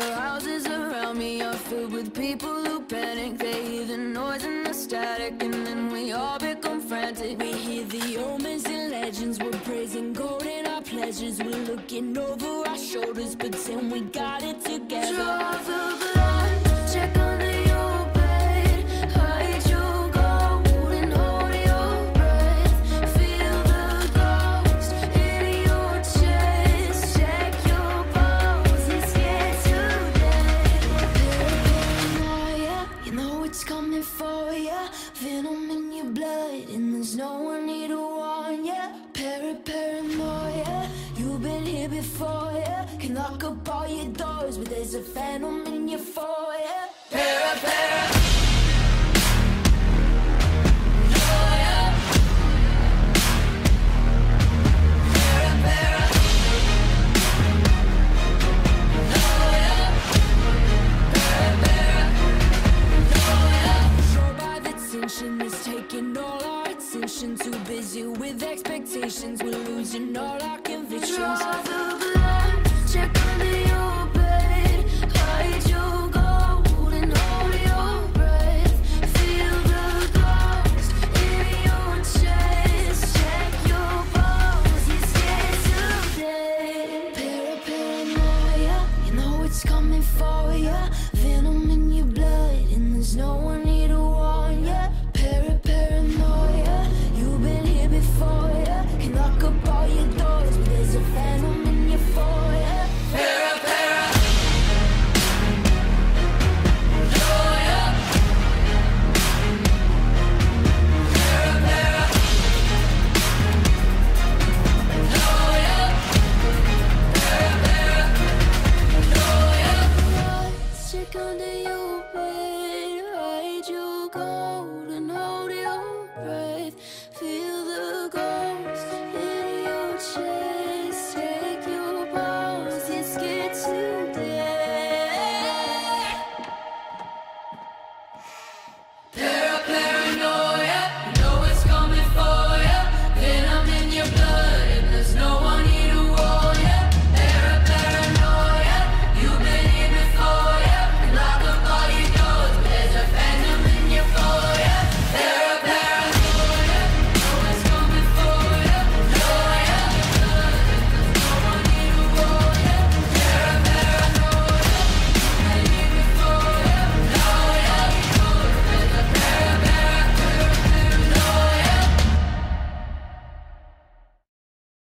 The houses around me are filled with people who panic. They hear the noise and the static And then we all become frantic. We hear the omens and legends We're praising God in our pleasures. We're looking over our shoulders Pretend we got it together. Venom in your blood, and there's no one here to warn ya. Para paranoia, you've been here before ya. Can lock up all your doors, but there's a phantom in conversation Too busy with expectations. We're losing all our convictions. Draw the blood, check under your bed. Hide your gold and hold your breath. Feel the ghost in your chest. Check your pulse, you're scared to death. Para paranoia, you know it's coming for you. Venom in your blood and there's no one here